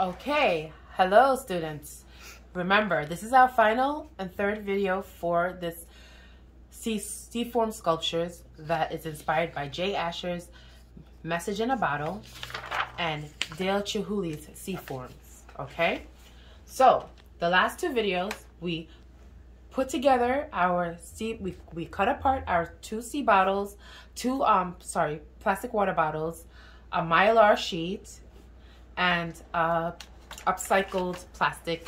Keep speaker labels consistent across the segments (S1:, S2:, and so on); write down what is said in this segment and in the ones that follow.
S1: Okay, hello students. Remember, this is our final and third video for this Seaform sculptures that is inspired by Jay Asher's Message in a Bottle and Dale Chihuly's Seaforms, okay? So, the last two videos, we put together our C, we, we cut apart our two C bottles, two, um, sorry, plastic water bottles, a mylar sheet, and a upcycled plastic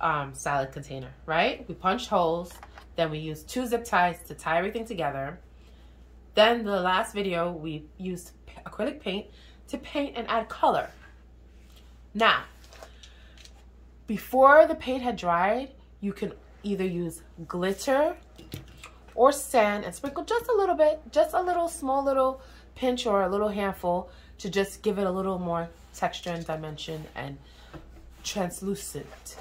S1: um, salad container, right? We punched holes, then we used two zip ties to tie everything together. Then the last video, we used acrylic paint to paint and add color. Now, before the paint had dried, you can either use glitter or sand and sprinkle just a little bit, just a little small little pinch or a little handful to just give it a little more texture and dimension and translucent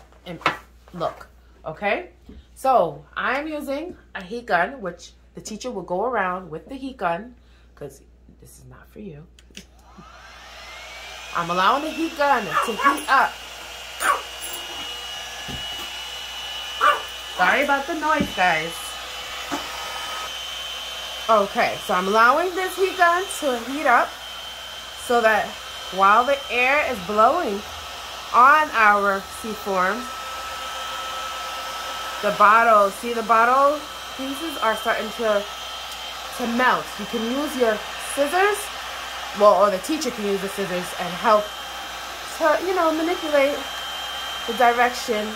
S1: look, okay? So I'm using a heat gun, which the teacher will go around with the heat gun because this is not for you. I'm allowing the heat gun to heat up. Sorry about the noise, guys. Okay, so I'm allowing this heat gun to heat up so that while the air is blowing on our Seaform, the bottle, see the bottle pieces are starting to, to melt. You can use your scissors, well, or the teacher can use the scissors and help to, you know, manipulate the direction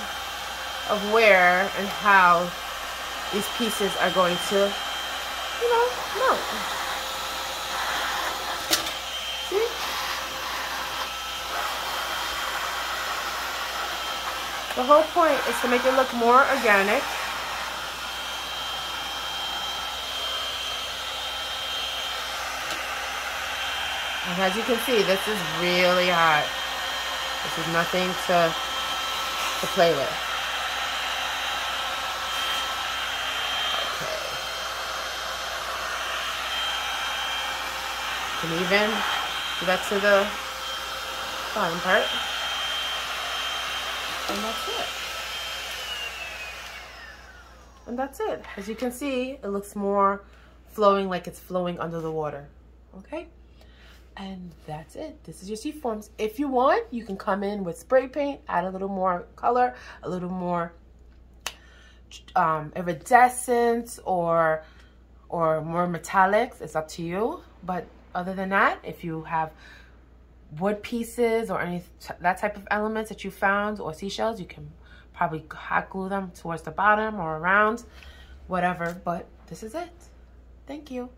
S1: of where and how these pieces are going to, you know, melt. The whole point is to make it look more organic. And as you can see, this is really hot. This is nothing to, to play with. Okay. Can even do that to the bottom part. And that's it. And that's it. As you can see, it looks more flowing like it's flowing under the water. Okay? And that's it. This is your Seaforms. If you want, you can come in with spray paint, add a little more color, a little more um, iridescence or or more metallics. It's up to you. But other than that, if you have wood pieces or any that type of elements that you found or seashells, you can probably hot glue them towards the bottom or around, whatever. But this is it. Thank you.